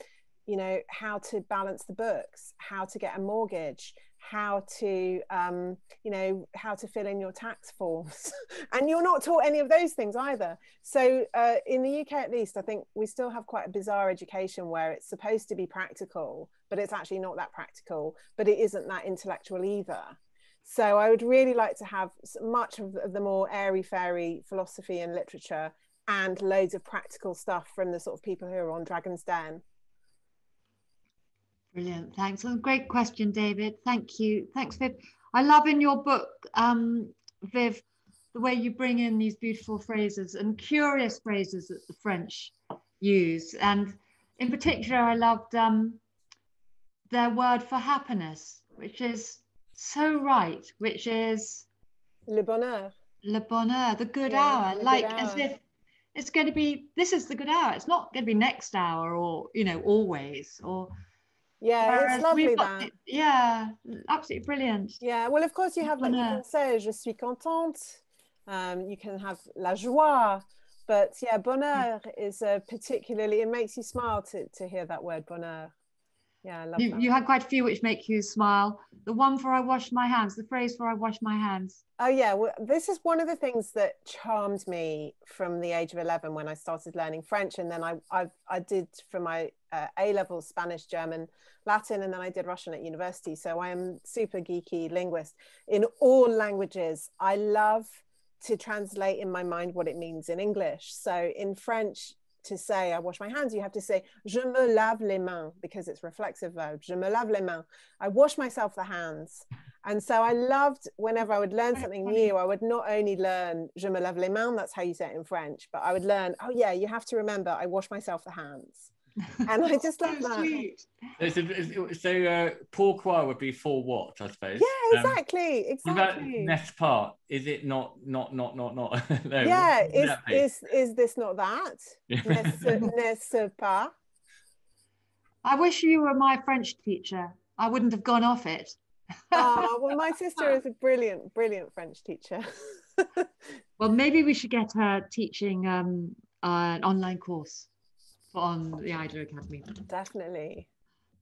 you know, how to balance the books, how to get a mortgage, how to um, you know how to fill in your tax forms. And you're not taught any of those things either. So uh, in the uk at least i think we still have quite a bizarre education where it's supposed to be practical but it's actually not that practical but it isn't that intellectual either. So i would really like to have much of the more airy fairy philosophy and literature and loads of practical stuff from the sort of people who are on dragon's den Brilliant. Thanks. Well, great question, David. Thank you. Thanks, Viv. I love in your book, um, Viv, the way you bring in these beautiful phrases and curious phrases that the French use. And in particular, I loved um, their word for happiness, which is so right, which is le bonheur. Le bonheur, the good yeah, hour, like good hour. as if it's going to be this is the good hour. It's not going to be next hour or you know always or yeah, Whereas it's lovely that. yeah, absolutely brilliant. Yeah, well, of course, you have like you can say "je suis contente." Um, you can have la joie, but yeah, bonheur is a particularly. It makes you smile to to hear that word bonheur. Yeah, I love you, that. you had quite a few which make you smile. The one for I wash my hands, the phrase for I wash my hands. Oh yeah, well, this is one of the things that charmed me from the age of eleven when I started learning French, and then I I, I did for my uh, A level Spanish, German, Latin, and then I did Russian at university. So I am super geeky linguist in all languages. I love to translate in my mind what it means in English. So in French, to say I wash my hands, you have to say je me lave les mains because it's reflexive verb. Je me lave les mains. I wash myself the hands. And so I loved whenever I would learn something new, I would not only learn je me lave les mains, that's how you say it in French, but I would learn, oh yeah, you have to remember I wash myself the hands. And I just love So that. sweet. So, so uh, pourquoi would be for what, I suppose. Yeah, Um, exactly. What about exactly. next part? Is it not, not, not, not, not? no, yeah, what is, is is this not that? ne, ce, pas. I wish you were my French teacher. I wouldn't have gone off it. Oh, well, my sister is a brilliant, brilliant French teacher. Well, maybe we should get her teaching um, uh, an online course for on the Idler Academy. Definitely.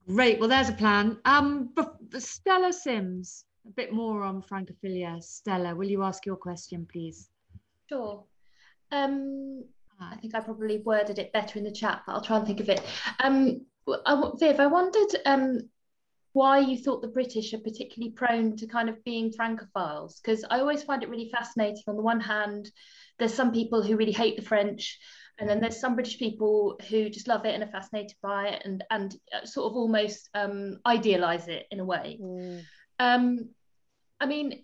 Great. Well, there's a plan. Um, but Stella Sims, a bit more on Francophilia. Stella, will you ask your question, please? Sure. Um, I think I probably worded it better in the chat, but I'll try and think of it. Um, I, w- Viv, I wondered um, why you thought the British are particularly prone to kind of being Francophiles, because I always find it really fascinating. On the one hand, there's some people who really hate the French, and then there's some British people who just love it and are fascinated by it and and uh, sort of almost um, idealize it in a way. Mm. Um, I mean,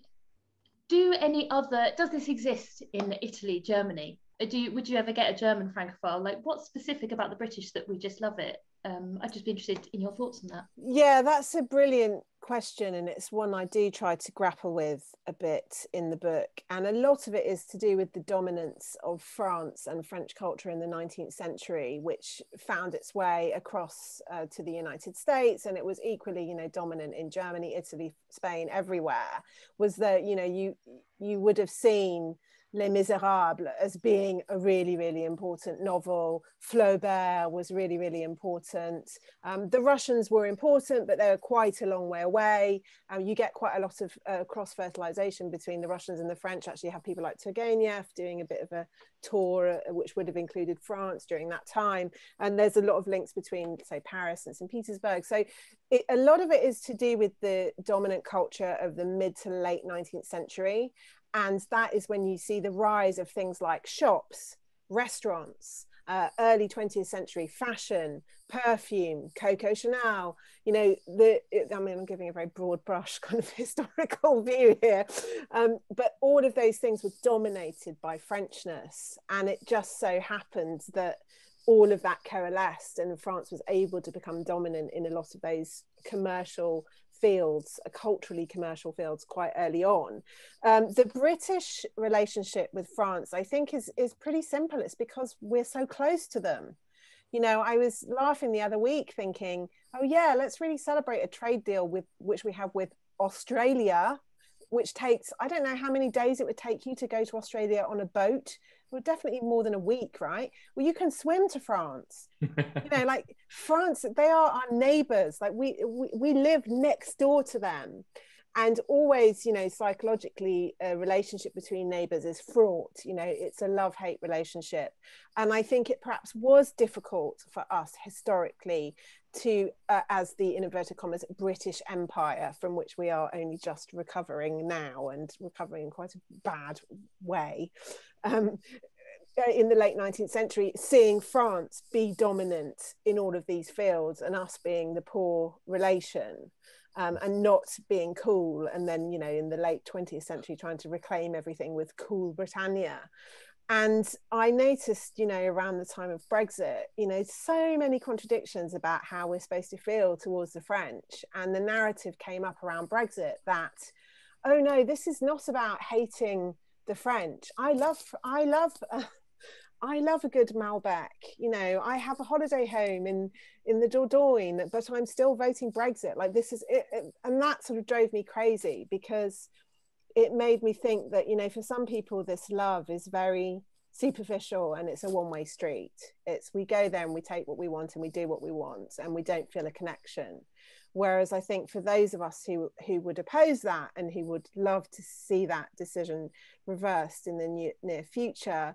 do any other does this exist in Italy, Germany? Uh, Do you, would you ever get a German francophile? Like, what's specific about the British that we just love it? Um, I'd just be interested in your thoughts on that. Yeah, that's a brilliant question, and it's one I do try to grapple with a bit in the book. And a lot of it is to do with the dominance of France and French culture in the 19th century, which found its way across uh, to the United States, and it was equally, you know, dominant in Germany, Italy, Spain, everywhere. Was that you know you you would have seen Les Miserables as being a really, really important novel. Flaubert was really, really important. Um, the Russians were important, but they were quite a long way away. Um, you get quite a lot of uh, cross fertilization between the Russians and the French. Actually, have people like Turgenev doing a bit of a tour, uh, which would have included France during that time. And there's a lot of links between, say, Paris and St. Petersburg. So it, a lot of it is to do with the dominant culture of the mid to late 19th century and that is when you see the rise of things like shops restaurants uh, early 20th century fashion perfume coco chanel. You know the i mean i'm giving a very broad brush kind of historical view here. Um, but all of those things were dominated by frenchness. And it just so happened that all of that coalesced and france was able to become dominant in a lot of those commercial fields, uh, culturally commercial fields, quite early on. Um, the British relationship with France, I think, is is pretty simple. It's because we're so close to them. You know, I was laughing the other week, thinking, "Oh yeah, let's really celebrate a trade deal with which we have with Australia." Which takes, I don't know how many days it would take you to go to Australia on a boat. Well, definitely more than a week, right? Well, you can swim to France. you know, like France, they are our neighbors. Like we, we, we live next door to them. And always, you know, psychologically, a relationship between neighbors is fraught. You know, it's a love hate relationship. And I think it perhaps was difficult for us historically to, uh, as the in inverted commas, British Empire, from which we are only just recovering now and recovering in quite a bad way. Um, in the late 19th century, seeing France be dominant in all of these fields and us being the poor relation. Um, and not being cool, and then you know in the late 20th century trying to reclaim everything with cool Britannia. And I noticed, you know, around the time of Brexit, you know, so many contradictions about how we're supposed to feel towards the French. And the narrative came up around Brexit that, oh no, this is not about hating the French. I love, I love. Uh, I love a good Malbec. You know, I have a holiday home in in the Dordogne, but I'm still voting Brexit. Like this is it, it, and that sort of drove me crazy because it made me think that you know, for some people, this love is very superficial and it's a one-way street it's we go there and we take what we want and we do what we want and we don't feel a connection whereas i think for those of us who who would oppose that and who would love to see that decision reversed in the near, near future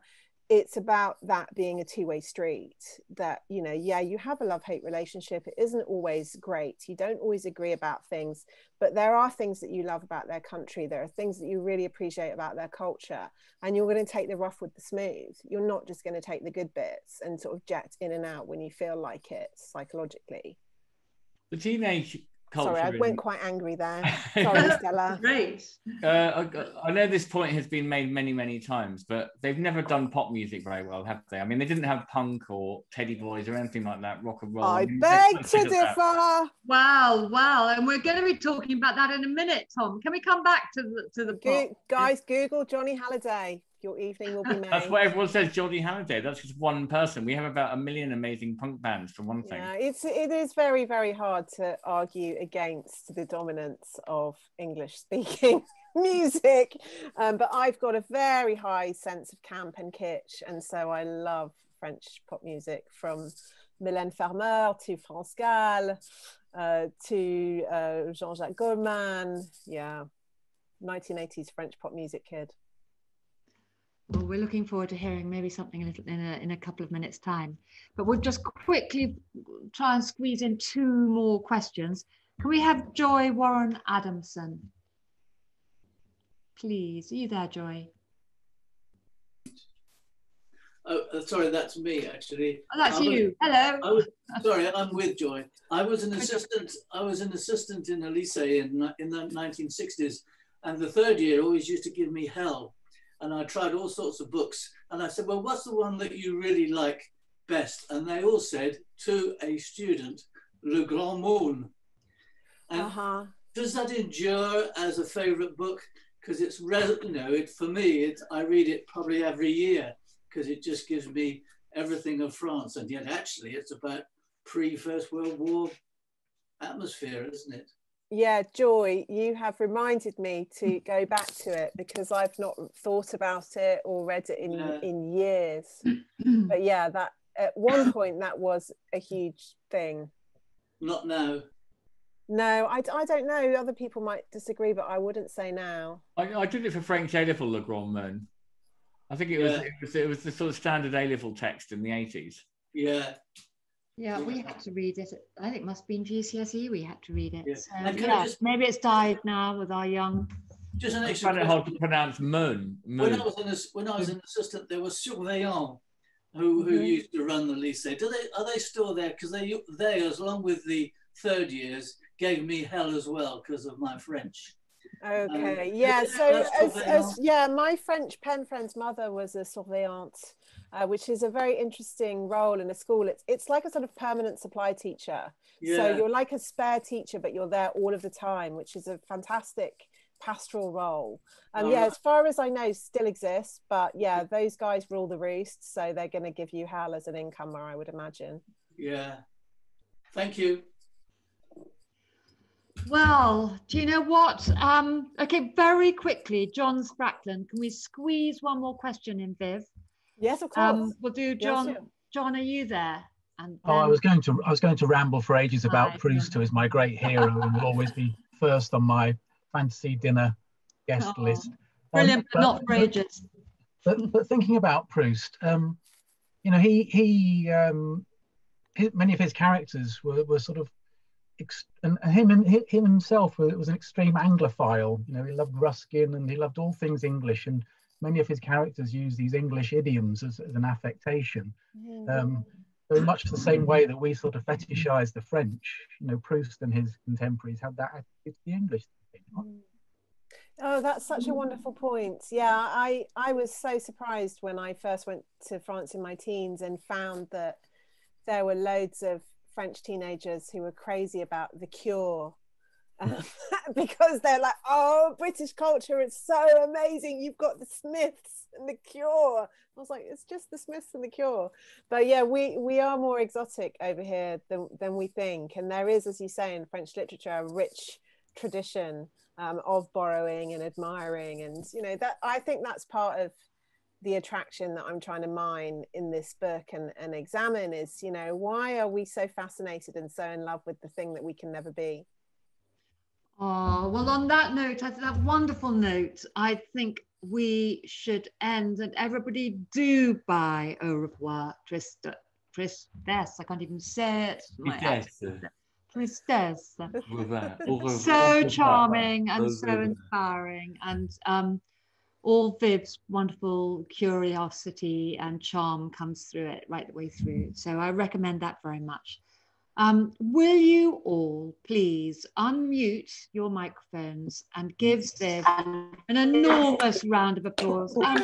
it's about that being a two-way street that you know yeah you have a love-hate relationship it isn't always great you don't always agree about things but there are things that you love about their country there are things that you really appreciate about their culture and you're going to take the rough with the smooth you're not just going to take the good bits and sort of jet in and out when you feel like it psychologically. The teenage Sorry, I went quite angry there. Sorry, Stella. Great. Uh, I, I, know this point has been made many, many times, but they've never done pop music very well, have they? I mean, they didn't have punk or Teddy Boys or anything like that, rock and roll. I, I mean, beg to differ. Wow, wow, and we're going to be talking about that in a minute, Tom. Can we come back to the to the Go- guys? Google Johnny Hallyday your evening will be made. That's what everyone says Johnny Hallyday. That's just one person. We have about a million amazing punk bands for one thing. Yeah, it's it is very very hard to argue against the dominance of English speaking music, um, but I've got a very high sense of camp and kitsch, and so I love French pop music from Mylène Farmer to France Gall uh, to uh, Jean-Jacques Goldman. Yeah, 1980s French pop music kid. Well, we're looking forward to hearing maybe something a little in a, in a couple of minutes' time. But we'll just quickly try and squeeze in two more questions. Can we have Joy Warren Adamson? Please, are you there, Joy? Oh, uh, sorry, that's me actually. Oh, that's was, you. Hello. Was, sorry, I'm with Joy. I was an assistant. I was an assistant in a lycée in in the 1960s, and the third year always used to give me hell and I tried all sorts of books. And I said, well, what's the one that you really like best? And they all said, to a student, Le Grand Meaulnes. And uh-huh. does that endure as a favorite book? Because it's, you know, it, for me, it, I read it probably every year because it just gives me everything of France. And yet, actually, it's about pre First World War atmosphere, isn't it? Yeah joy you have reminded me to go back to it because i've not thought about it or read it in yeah. in years. But yeah that at one point that was a huge thing. Not now. No I, I don't know. Other people might disagree but i wouldn't say now. I, I did it for french a level le grand Meaulnes i think it was, yeah. it was it was the sort of standard a level text in the 80s yeah yeah, we had to read it. I think it must have been GCSE we had to read it. Yeah. So, yeah, just, maybe it's died now with our young. Just an extra. I find to pronounce moon. moon. When I was an when I was an assistant, there was surveillant who who mm-hmm. used to run the lycée. Do they are they still there? Because they they as along with the third years gave me hell as well because of my French. Okay, um, yeah. So as, as, yeah, my French pen friend's mother was a surveillante uh, which is a very interesting role in a school. It's it's like a sort of permanent supply teacher. Yeah. So you're like a spare teacher, but you're there all of the time, which is a fantastic pastoral role. Um, yeah, as far as I know, still exists, but yeah, those guys rule the roost, so they're going to give you hell as an incomer, I would imagine. Yeah. Thank you. Well, do you know what? Um, okay, very quickly, John Sprackland, can we squeeze one more question in, Viv? Yes, of course. Um, we'll do John. Yes, John, are you there? And oh, I was going to I was going to ramble for ages about Hi, Proust, who is my great hero and will always be first on my fantasy dinner guest oh, list. Brilliant, um, but, but, not for ages. But, but thinking about Proust, um, you know, he he, um, many of his characters were, were sort of and him and him himself was an extreme Anglophile. You know, he loved Ruskin and he loved all things English. And many of his characters use these English idioms as, as an affectation. Um, very much the same way that we sort of fetishize the French. You know, Proust and his contemporaries had that attitude to the English. Mm. Oh, that's such a wonderful point. Yeah, I, I was so surprised when I first went to France in my teens and found that there were loads of French teenagers who were crazy about the cure because they're like, oh, British culture, is so amazing. You've got the Smiths and the Cure. I was like, it's just the Smiths and the Cure. But yeah, we we are more exotic over here than than we think, and there is, as you say, in French literature, a rich tradition um, of borrowing and admiring, and you know that I think that's part of the attraction that I'm trying to mine in this book and, and examine is, you know, why are we so fascinated and so in love with the thing that we can never be? Oh, well, on that note, that wonderful note, I think we should end and everybody do buy Au revoir, Trista, Tristesse. I can't even say it. Tristesse. so charming and so inspiring. And um, all Viv's wonderful curiosity and charm comes through it right the way through. So I recommend that very much. Um, will you all please unmute your microphones and give Viv an enormous round of applause and.